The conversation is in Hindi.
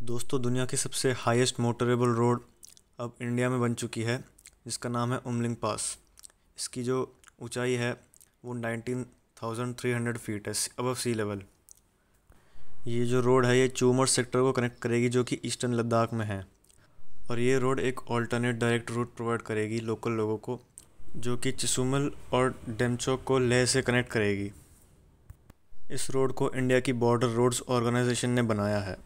दोस्तों, दुनिया की सबसे हाईएस्ट मोटरेबल रोड अब इंडिया में बन चुकी है, जिसका नाम है उमलिंग पास। इसकी जो ऊंचाई है, वो nineteen thousand three hundred feet है अब सी लेवल ये जो रोड है, ये चूमर सेक्टर को कनेक्ट करेगी, जो कि ईस्टर्न लद्दाख में है। और ये रोड एक ऑल्टरनेट डायरेक्ट रूट प्रोवाइड करेगी लोकल लोगों को, जो कि चिसुमल और डेमचोक को लेह से कनेक्ट करेगी। इस रोड को इंडिया की बॉर्डर रोड्स ऑर्गेनाइजेशन ने बनाया है।